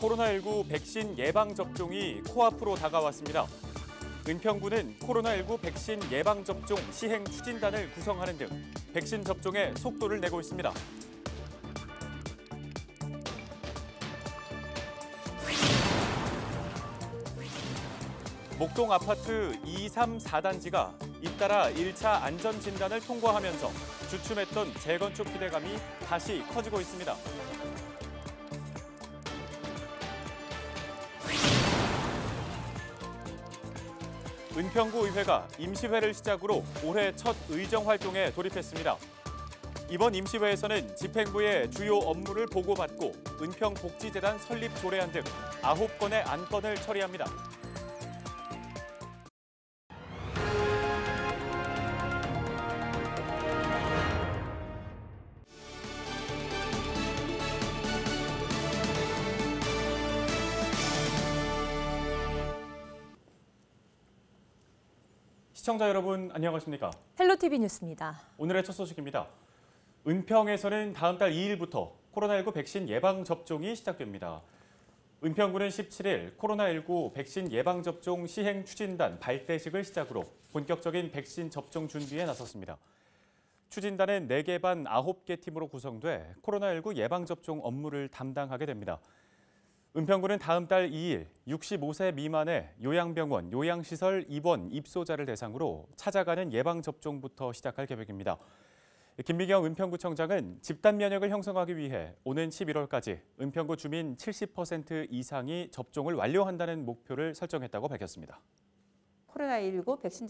코로나19 백신 예방 접종이 코앞으로 다가왔습니다. 은평구는 코로나19 백신 예방 접종 시행 추진단을 구성하는 등 백신 접종에 속도를 내고 있습니다. 목동 아파트 2, 3, 4단지가 잇따라 1차 안전진단을 통과하면서 주춤했던 재건축 기대감이 다시 커지고 있습니다. 은평구 의회가 임시회를 시작으로 올해 첫 의정 활동에 돌입했습니다. 이번 임시회에서는 집행부의 주요 업무를 보고받고 은평복지재단 설립 조례안 등 9건의 안건을 처리합니다. 시청자 여러분 안녕하십니까? 헬로TV 뉴스입니다. 오늘의 첫 소식입니다. 은평에서는 다음 달 2일부터 코로나19 백신 예방 접종이 시작됩니다. 은평구는 17일 코로나19 백신 예방 접종 시행 추진단 발대식을 시작으로 본격적인 백신 접종 준비에 나섰습니다. 추진단은 4개 반 9개 팀으로 구성돼 코로나19 예방 접종 업무를 담당하게 됩니다. 은평구는 다음 달 2일 65세 미만의 요양병원, 요양시설 입원 입소자를 대상으로 찾아가는 예방접종부터 시작할 계획입니다. 김미경 은평구청장은 집단 면역을 형성하기 위해 오는 11월까지 은평구 주민 70% 이상이 접종을 완료한다는 목표를 설정했다고 밝혔습니다. 코로나19 백신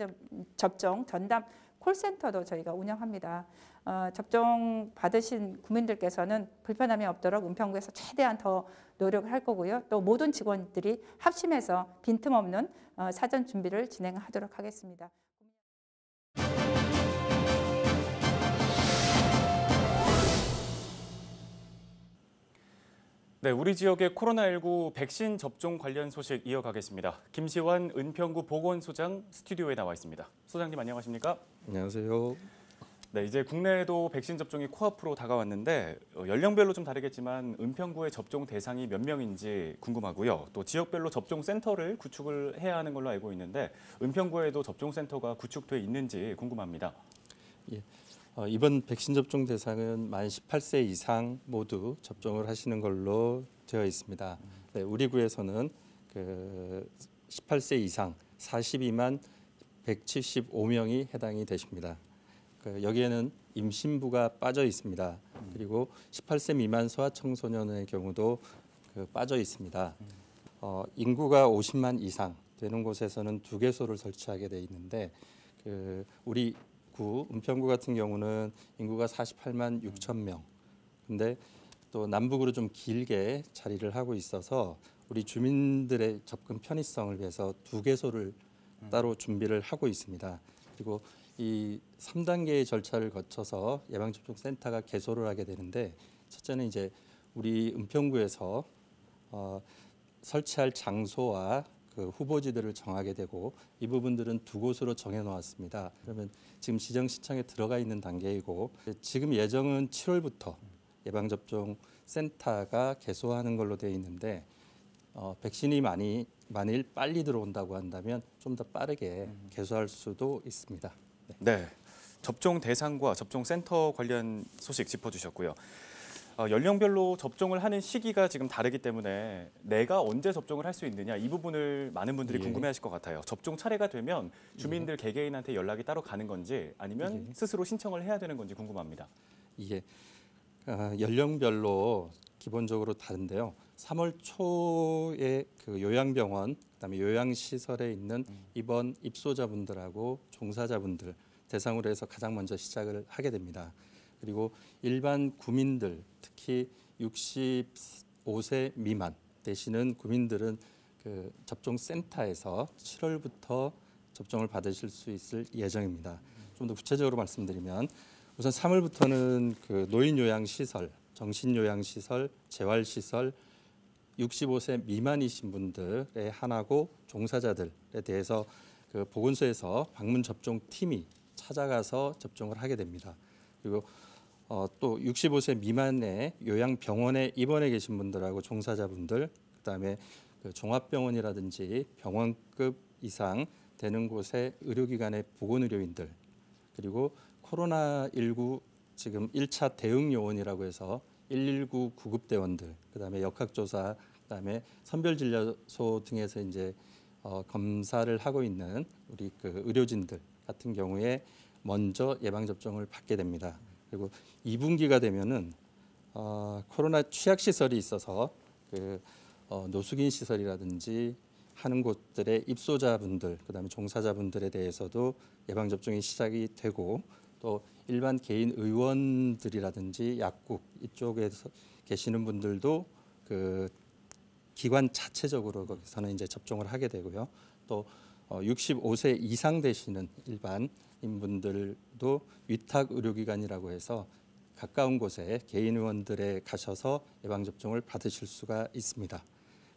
접종 전담 콜센터도 저희가 운영합니다. 어, 접종 받으신 국민들께서는 불편함이 없도록 은평구에서 최대한 더 노력을 할 거고요. 또 모든 직원들이 합심해서 빈틈없는 어, 사전 준비를 진행하도록 하겠습니다. 네, 우리 지역의 코로나19 백신 접종 관련 소식 이어가겠습니다. 김시환 은평구 보건소장 스튜디오에 나와 있습니다. 소장님 안녕하십니까? 안녕하세요. 네, 이제 국내에도 백신 접종이 코앞으로 다가왔는데 어, 연령별로 좀 다르겠지만 은평구의 접종 대상이 몇 명인지 궁금하고요. 또 지역별로 접종 센터를 구축을 해야 하는 걸로 알고 있는데 은평구에도 접종 센터가 구축돼 있는지 궁금합니다. 예. 어, 이번 백신 접종 대상은 만 18세 이상 모두 접종을 하시는 걸로 되어 있습니다. 네, 우리 구에서는 그 18세 이상 42만 175명이 해당이 되십니다. 그 여기에는 임신부가 빠져 있습니다. 그리고 18세 미만 소아청소년의 경우도 그 빠져 있습니다. 어, 인구가 50만 이상 되는 곳에서는 두 개소를 설치하게 돼 있는데 그 우리 구 은평구 같은 경우는 인구가 48만 6천 명. 근데 또 남북으로 좀 길게 자리를 하고 있어서 우리 주민들의 접근 편의성을 위해서 두 개소를 따로 준비를 하고 있습니다. 그리고 이 3단계의 절차를 거쳐서 예방접종 센터가 개소를 하게 되는데 첫째는 이제 우리 은평구에서 어, 설치할 장소와 그 후보지들을 정하게 되고 이 부분들은 두 곳으로 정해 놓았습니다. 그러면 지금 지정 신청에 들어가 있는 단계이고 지금 예정은 7월부터 예방 접종 센터가 개소하는 걸로 되어 있는데 어, 백신이 많이 만일 빨리 들어온다고 한다면 좀 더 빠르게 개소할 수도 있습니다. 네. 네. 접종 대상과 접종 센터 관련 소식 짚어주셨고요. 어, 연령별로 접종을 하는 시기가 지금 다르기 때문에 내가 언제 접종을 할 수 있느냐 이 부분을 많은 분들이 예. 궁금해하실 것 같아요. 접종 차례가 되면 주민들 개개인한테 연락이 따로 가는 건지 아니면 예. 스스로 신청을 해야 되는 건지 궁금합니다. 이게 어, 연령별로 기본적으로 다른데요. 3월 초에 그 요양병원, 그다음에 요양시설에 있는 입원 입소자분들하고 종사자분들 대상으로 해서 가장 먼저 시작을 하게 됩니다. 그리고 일반 구민들, 특히 65세 미만 되시는 구민들은 그 접종 센터에서 7월부터 접종을 받으실 수 있을 예정입니다. 좀 더 구체적으로 말씀드리면 우선 3월부터는 그 노인 요양 시설, 정신 요양 시설, 재활 시설 65세 미만이신 분들의 하나고 종사자들에 대해서 그 보건소에서 방문 접종 팀이 찾아가서 접종을 하게 됩니다. 그리고 어, 또 65세 미만의 요양병원에 입원해 계신 분들하고 종사자분들 그다음에 그 종합병원이라든지 병원급 이상 되는 곳의 의료기관의 보건의료인들 그리고 코로나19 지금 1차 대응 요원이라고 해서 119 구급대원들 그다음에 역학조사 그다음에 선별진료소 등에서 이제 어, 검사를 하고 있는 우리 그 의료진들 같은 경우에 먼저 예방 접종을 받게 됩니다. 그리고 2분기가 되면은 어, 코로나 취약 시설이 있어서 그 어, 노숙인 시설이라든지 하는 곳들의 입소자분들 그다음에 종사자분들에 대해서도 예방 접종이 시작이 되고 또 일반 개인 의원들이라든지 약국 이쪽에서 계시는 분들도 그 기관 자체적으로 거기서는 이제 접종을 하게 되고요. 또 어, 65세 이상 되시는 일반 인분들도 위탁 의료기관이라고 해서 가까운 곳에 개인 의원들에 가셔서 예방 접종을 받으실 수가 있습니다.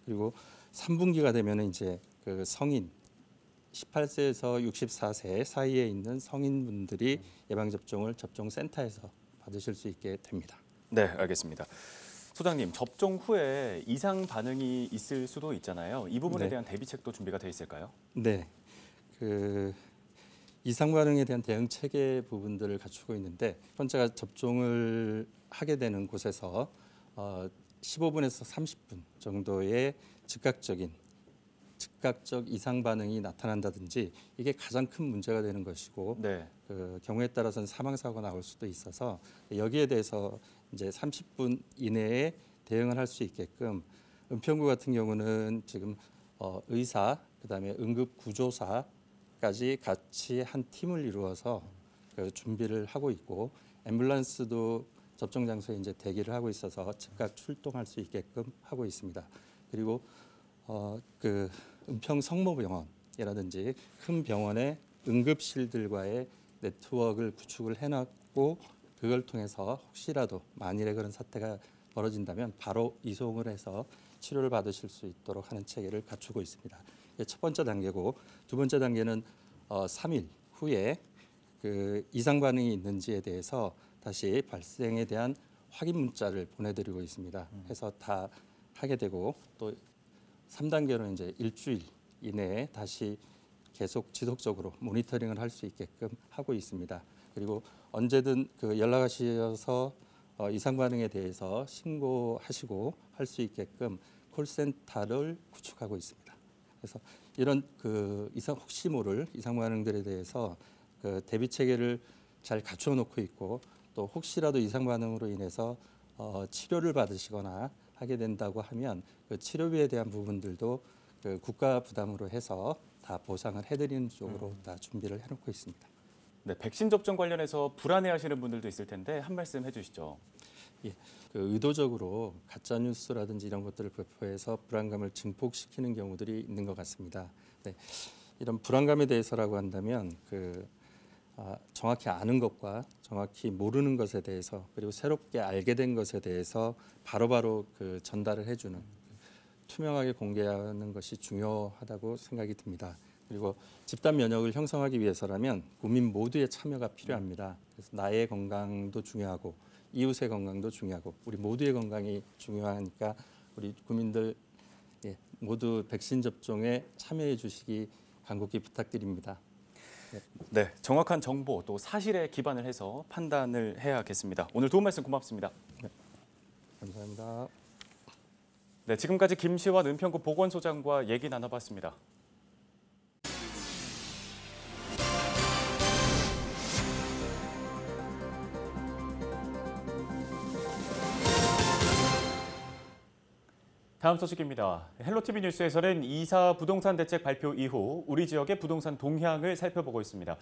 그리고 3분기가 되면은 이제 그 성인 18세에서 64세 사이에 있는 성인분들이 예방 접종을 접종 센터에서 받으실 수 있게 됩니다. 네, 알겠습니다. 소장님, 접종 후에 이상 반응이 있을 수도 있잖아요. 이 부분에 네. 대한 대비책도 준비가 돼 있을까요? 네, 그 이상 반응에 대한 대응 체계 부분들을 갖추고 있는데 첫 번째가 접종을 하게 되는 곳에서 어, 15분에서 30분 정도의 즉각적인 즉각적 이상 반응이 나타난다든지 이게 가장 큰 문제가 되는 것이고 네. 그 경우에 따라서는 사망 사고가 나올 수도 있어서 여기에 대해서 이제 30분 이내에 대응을 할 수 있게끔 은평구 같은 경우는 지금 어, 의사 그다음에 응급 구조사 까지 같이 한 팀을 이루어서 그 준비를 하고 있고 앰뷸런스도 접종 장소에 이제 대기를 하고 있어서 즉각 출동할 수 있게끔 하고 있습니다. 그리고 어, 그 은평 성모병원이라든지 큰 병원의 응급실들과의 네트워크를 구축을 해놨고 그걸 통해서 혹시라도 만일에 그런 사태가 벌어진다면 바로 이송을 해서 치료를 받으실 수 있도록 하는 체계를 갖추고 있습니다. 이게 첫 번째 단계고 두 번째 단계는 어, 3일 후에 그 이상 반응이 있는지에 대해서 다시 발생에 대한 확인 문자를 보내드리고 있습니다. 해서 다 하게 되고 또 3단계로 이제 일주일 이내에 다시 계속 지속적으로 모니터링을 할 수 있게끔 하고 있습니다. 그리고 언제든 그 연락하셔서 어, 이상 반응에 대해서 신고하시고 할 수 있게끔 콜센터를 구축하고 있습니다. 그래서 이런 그 이상 혹시 모를 이상 반응들에 대해서 그 대비 체계를 잘 갖춰 놓고 있고 또 혹시라도 이상 반응으로 인해서 어, 치료를 받으시거나 하게 된다고 하면 그 치료비에 대한 부분들도 그 국가 부담으로 해서 다 보상을 해드리는 쪽으로 다 준비를 해놓고 있습니다. 네, 백신 접종 관련해서 불안해하시는 분들도 있을 텐데 한 말씀 해주시죠. 그 의도적으로 가짜 뉴스라든지 이런 것들을 배포해서 불안감을 증폭시키는 경우들이 있는 것 같습니다. 네, 이런 불안감에 대해서라고 한다면 그 아, 정확히 아는 것과 정확히 모르는 것에 대해서 그리고 새롭게 알게 된 것에 대해서 바로바로 그 전달을 해주는 투명하게 공개하는 것이 중요하다고 생각이 듭니다. 그리고 집단 면역을 형성하기 위해서라면 국민 모두의 참여가 필요합니다. 그래서 나의 건강도 중요하고 이웃의 건강도 중요하고 우리 모두의 건강이 중요하니까 우리 국민들 예, 모두 백신 접종에 참여해 주시기 간곡히 부탁드립니다. 네, 정확한 정보 또 사실에 기반을 해서 판단을 해야겠습니다. 오늘 도움 말씀 고맙습니다. 감사합니다. 네, 지금까지 김시환 은평구 보건소장과 얘기 나눠봤습니다. 다음 소식입니다. 헬로TV 뉴스에서는 이사 부동산 대책 발표 이후 우리 지역의 부동산 동향을 살펴보고 있습니다.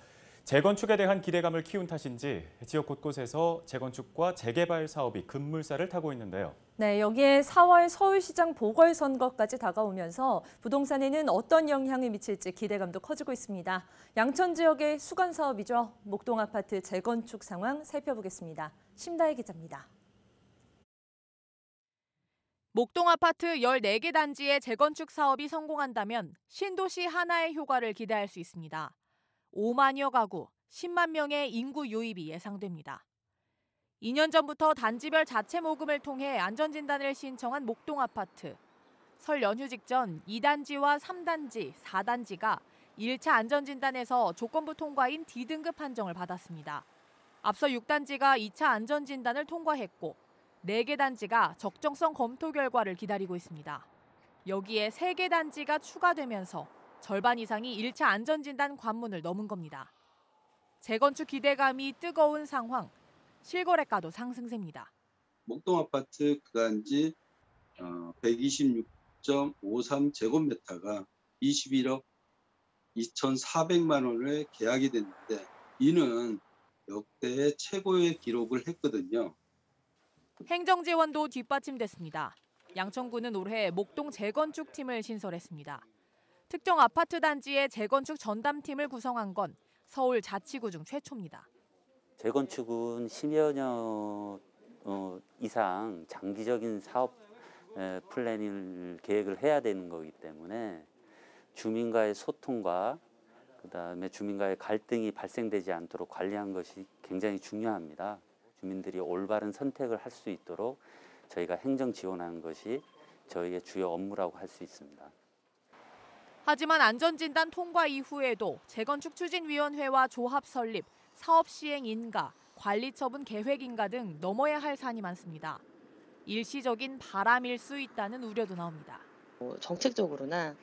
재건축에 대한 기대감을 키운 탓인지 지역 곳곳에서 재건축과 재개발 사업이 급물살을 타고 있는데요. 네, 여기에 4월 서울시장 보궐선거까지 다가오면서 부동산에는 어떤 영향을 미칠지 기대감도 커지고 있습니다. 양천 지역의 수건 사업이죠. 목동 아파트 재건축 상황 살펴보겠습니다. 심다혜 기자입니다. 목동 아파트 14개 단지의 재건축 사업이 성공한다면 신도시 하나의 효과를 기대할 수 있습니다. 5만여 가구, 10만 명의 인구 유입이 예상됩니다. 2년 전부터 단지별 자체 모금을 통해 안전진단을 신청한 목동 아파트. 설 연휴 직전 2단지와 3단지, 4단지가 1차 안전진단에서 조건부 통과인 D등급 판정을 받았습니다. 앞서 6단지가 2차 안전진단을 통과했고 4개 단지가 적정성 검토 결과를 기다리고 있습니다. 여기에 3개 단지가 추가되면서 절반 이상이 1차 안전진단 관문을 넘은 겁니다. 재건축 기대감이 뜨거운 상황, 실거래가도 상승세입니다. 목동 아파트 그간지 어, 126.53 제곱미터가 21억 2,400만 원에 계약이 됐는데 이는 역대 최고의 기록을 했거든요. 행정 지원도 뒷받침됐습니다. 양천구는 올해 목동 재건축팀을 신설했습니다. 특정 아파트 단지의 재건축 전담팀을 구성한 건 서울 자치구 중 최초입니다. 재건축은 10여 년 어, 이상 장기적인 사업 에, 플래닝을 계획을 해야 되는 거기 때문에 주민과의 소통과 그다음에 주민과의 갈등이 발생되지 않도록 관리한 것이 굉장히 중요합니다. 주민들이 올바른 선택을 할 수 있도록 저희가 행정 지원하는 것이 저희의 주요 업무라고 할 수 있습니다. 하지만 안전진단 통과 이후에도 재건축 추진위원회와 조합 설립, 사업 시행 인가, 관리 처분 계획 인가 등 넘어야 할 산이 많습니다. 일시적인 바람일 수 있다는 우려도 나옵니다. 뭐 정책적으로나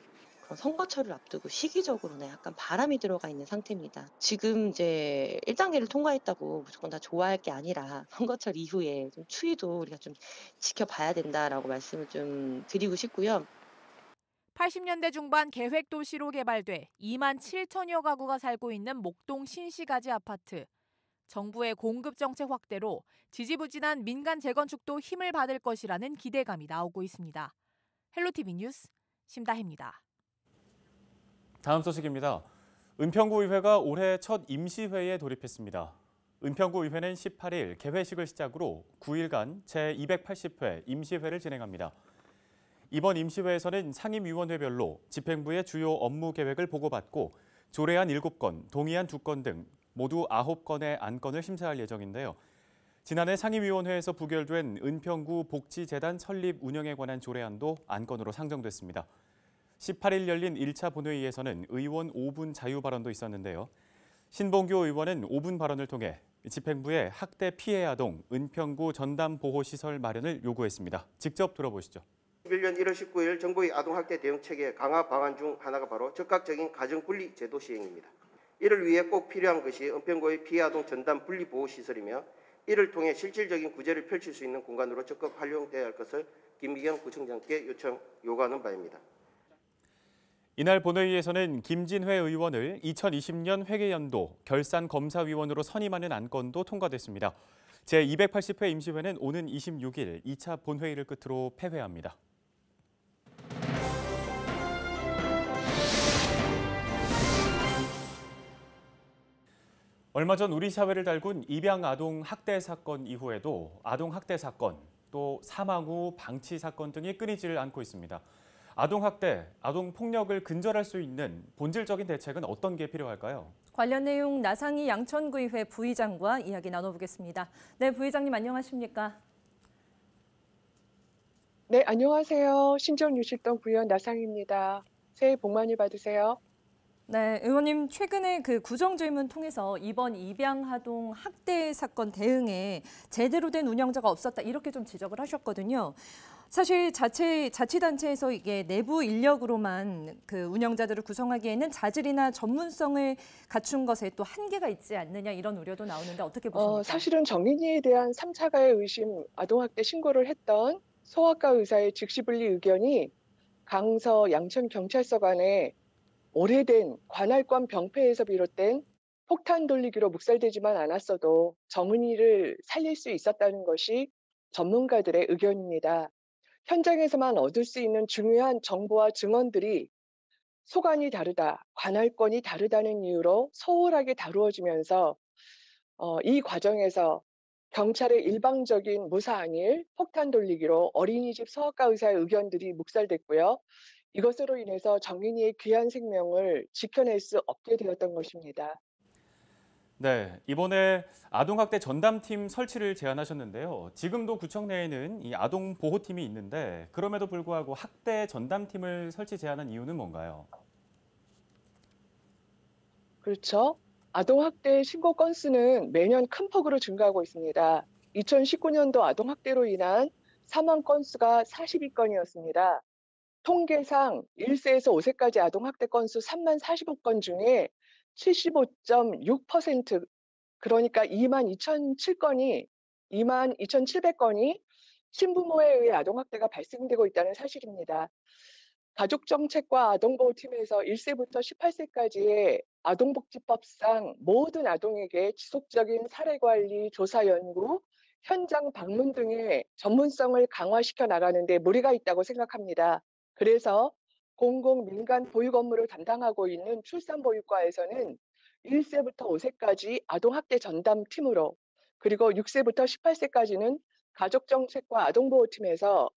선거철을 앞두고 시기적으로나 약간 바람이 들어가 있는 상태입니다. 지금 이제 1단계를 통과했다고 무조건 다 좋아할 게 아니라 선거철 이후에 좀 추이도 우리가 좀 지켜봐야 된다라고 말씀을 좀 드리고 싶고요. 80년대 중반 계획 도시로 개발돼 2만 7천여 가구가 살고 있는 목동 신시가지 아파트. 정부의 공급 정책 확대로 지지부진한 민간 재건축도 힘을 받을 것이라는 기대감이 나오고 있습니다. 헬로TV 뉴스 심다혜입니다. 다음 소식입니다. 은평구 의회가 올해 첫 임시회에 돌입했습니다. 은평구 의회는 18일 개회식을 시작으로 9일간 제280회 임시회를 진행합니다. 이번 임시회에서는 상임위원회별로 집행부의 주요 업무 계획을 보고받고 조례안 7건, 동의안 2건 등 모두 9건의 안건을 심사할 예정인데요. 지난해 상임위원회에서 부결된 은평구 복지재단 설립 운영에 관한 조례안도 안건으로 상정됐습니다. 18일 열린 1차 본회의에서는 의원 5분 자유 발언도 있었는데요. 신봉규 의원은 5분 발언을 통해 집행부의 학대 피해 아동 은평구 전담 보호 시설 마련을 요구했습니다. 직접 들어보시죠. 21년 1월 19일 정부의 아동학대 대응 체계 강화 방안 중 하나가 바로 적극적인 가정 분리 제도 시행입니다. 이를 위해 꼭 필요한 것이 은평구의 피해 아동 전담 분리 보호 시설이며 이를 통해 실질적인 구제를 펼칠 수 있는 공간으로 적극 활용돼야 할 것을 김기경 구청장께 요청 요구하는 바입니다. 이날 본회의에서는 김진회 의원을 2020년 회계연도 결산검사위원으로 선임하는 안건도 통과됐습니다. 제280회 임시회는 오는 26일 2차 본회의를 끝으로 폐회합니다. 얼마 전 우리 사회를 달군 입양 아동 학대 사건 이후에도 아동 학대 사건, 또 사망 후 방치 사건 등이 끊이지를 않고 있습니다. 아동 학대, 아동 폭력을 근절할 수 있는 본질적인 대책은 어떤 게 필요할까요? 관련 내용 나상희 양천구의회 부의장과 이야기 나눠보겠습니다. 네, 부의장님 안녕하십니까? 네, 안녕하세요. 신정유실동 구의원 나상입니다. 새해 복 많이 받으세요. 네, 의원님 최근에 그 구정질문 통해서 이번 입양아동 학대 사건 대응에 제대로 된 운영자가 없었다 이렇게 좀 지적을 하셨거든요. 사실 자체 자치단체에서 이게 내부 인력으로만 그 운영자들을 구성하기에는 자질이나 전문성을 갖춘 것에 또 한계가 있지 않느냐 이런 우려도 나오는데 어떻게 보십니까? 어, 사실은 정인이에 대한 3차가의 의심 아동학대 신고를 했던 소아과 의사의 즉시 분리 의견이 강서 양천경찰서 간에 오래된 관할권 병폐에서 비롯된 폭탄 돌리기로 묵살되지만 않았어도 정은이를 살릴 수 있었다는 것이 전문가들의 의견입니다. 현장에서만 얻을 수 있는 중요한 정보와 증언들이 소관이 다르다, 관할권이 다르다는 이유로 소홀하게 다루어지면서 어, 이 과정에서 경찰의 일방적인 무사항일, 폭탄 돌리기로 어린이집 소아과 의사의 의견들이 묵살됐고요. 이것으로 인해서 정인이의 귀한 생명을 지켜낼 수 없게 되었던 것입니다. 네, 이번에 아동학대 전담팀 설치를 제안하셨는데요. 지금도 구청 내에는 이 아동 보호팀이 있는데 그럼에도 불구하고 학대 전담팀을 설치 제안한 이유는 뭔가요? 그렇죠. 아동학대 신고 건수는 매년 큰 폭으로 증가하고 있습니다. 2019년도 아동학대로 인한 사망 건수가 42건이었습니다. 통계상 1세에서 5세까지 아동학대 건수 3만 45건 중에 75.6% 그러니까 2만 2,007건이 2만 2,700건이 신부모에 의해 아동학대가 발생되고 있다는 사실입니다. 가족정책과 아동보호팀에서 1세부터 18세까지의 아동복지법상 모든 아동에게 지속적인 사례관리, 조사 연구, 현장 방문 등의 전문성을 강화시켜 나가는데 무리가 있다고 생각합니다. 그래서 공공 민간 보육 업무를 담당하고 있는 출산보육과에서는 1세부터 5세까지 아동학대 전담팀으로 그리고 6세부터 18세까지는 가족정책과 아동보호팀에서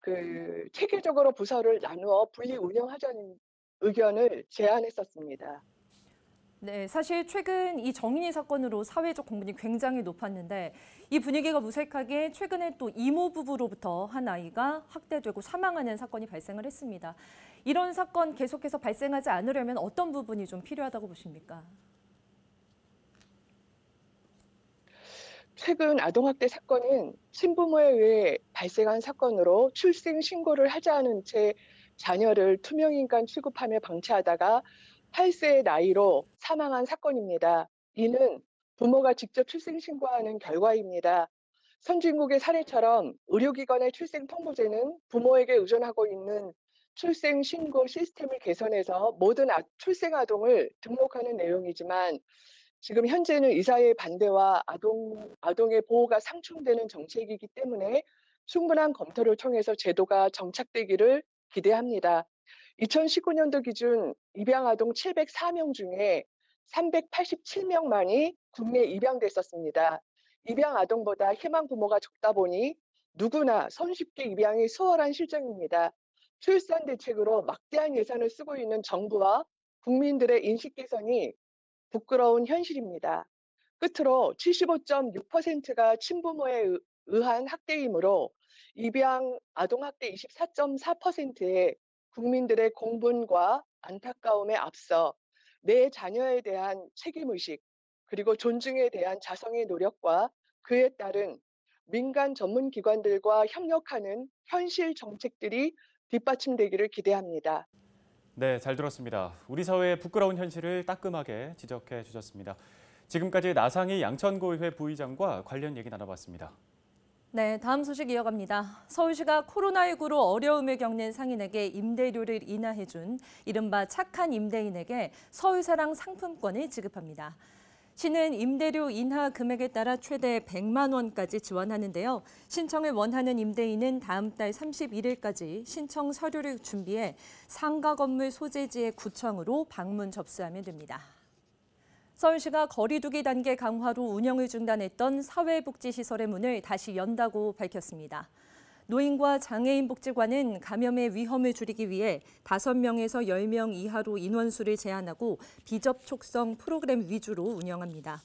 그 체계적으로 부서를 나누어 분리 운영하자는 의견을 제안했었습니다. 네, 사실 최근 이 정인이 사건으로 사회적 공분이 굉장히 높았는데 이 분위기가 무색하게 최근에 또 이모 부부로부터 한 아이가 학대되고 사망하는 사건이 발생을 했습니다. 이런 사건 계속해서 발생하지 않으려면 어떤 부분이 좀 필요하다고 보십니까? 최근 아동학대 사건은 친부모에 의해 발생한 사건으로 출생 신고를 하지 않은 채 자녀를 투명인간 취급하며 방치하다가 8세의 나이로 사망한 사건입니다. 이는 부모가 직접 출생 신고하는 결과입니다. 선진국의 사례처럼 의료기관의 출생 통보제는 부모에게 의존하고 있는 출생 신고 시스템을 개선해서 모든 아- 출생 아동을 등록하는 내용이지만 지금 현재는 의사의 반대와 아동, 아동의 보호가 상충되는 정책이기 때문에 충분한 검토를 통해서 제도가 정착되기를 기대합니다. 2019년도 기준 입양 아동 704명 중에 387명만이 국내 입양됐었습니다. 입양 아동보다 희망 부모가 적다 보니 누구나 손쉽게 입양이 수월한 실정입니다. 출산 대책으로 막대한 예산을 쓰고 있는 정부와 국민들의 인식 개선이 부끄러운 현실입니다. 끝으로 75.6%가 친부모에 의- 의한 학대이므로 입양 아동 학대 24.4%의 국민들의 공분과 안타까움에 앞서 내 자녀에 대한 책임의식 그리고 존중에 대한 자성의 노력과 그에 따른 민간 전문 기관들과 협력하는 현실 정책들이 뒷받침되기를 기대합니다. 네, 잘 들었습니다. 우리 사회의 부끄러운 현실을 따끔하게 지적해 주셨습니다. 지금까지 나상희 양천구의회 부의장과 관련 얘기 나눠봤습니다. 네, 다음 소식 이어갑니다. 서울시가 코로나19로 어려움을 겪는 상인에게 임대료를 인하해준 이른바 착한 임대인에게 서울사랑 상품권을 지급합니다. 시는 임대료 인하 금액에 따라 최대 100만 원까지 지원하는데요. 신청을 원하는 임대인은 다음 달 31일까지 신청 서류를 준비해 상가 건물 소재지의 구청으로 방문 접수하면 됩니다. 서울시가 거리두기 단계 강화로 운영을 중단했던 사회복지시설의 문을 다시 연다고 밝혔습니다. 노인과 장애인 복지관은 감염의 위험을 줄이기 위해 5명에서 10명 이하로 인원수를 제한하고 비접촉성 프로그램 위주로 운영합니다.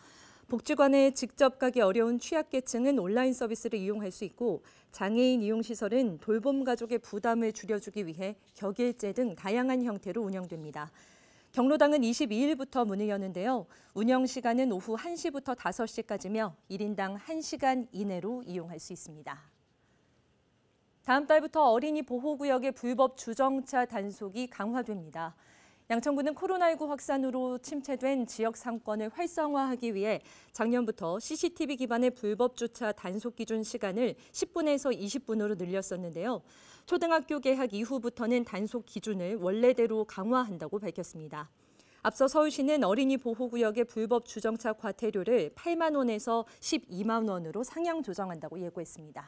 복지관에 직접 가기 어려운 취약계층은 온라인 서비스를 이용할 수 있고 장애인 이용시설은 돌봄 가족의 부담을 줄여주기 위해 격일제 등 다양한 형태로 운영됩니다. 경로당은 22일부터 문을 여는데요. 운영 시간은 오후 1시부터 5시까지며 1인당 1시간 이내로 이용할 수 있습니다. 다음 달부터 어린이 보호구역의 불법 주정차 단속이 강화됩니다. 양천구는 코로나19 확산으로 침체된 지역 상권을 활성화하기 위해 작년부터 CCTV 기반의 불법 주차 단속 기준 시간을 10분에서 20분으로 늘렸었는데요. 초등학교 개학 이후부터는 단속 기준을 원래대로 강화한다고 밝혔습니다. 앞서 서울시는 어린이 보호구역의 불법 주정차 과태료를 8만 원에서 12만 원으로 상향 조정한다고 예고했습니다.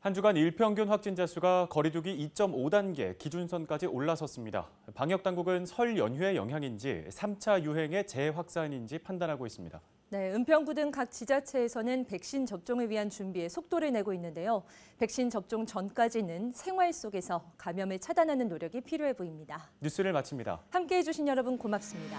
한 주간 일평균 확진자 수가 거리두기 2.5단계 기준선까지 올라섰습니다. 방역 당국은 설 연휴의 영향인지 3차 유행의 재확산인지 판단하고 있습니다. 네, 은평구 등 각 지자체에서는 백신 접종을 위한 준비에 속도를 내고 있는데요. 백신 접종 전까지는 생활 속에서 감염을 차단하는 노력이 필요해 보입니다. 뉴스를 마칩니다. 함께해 주신 여러분 고맙습니다.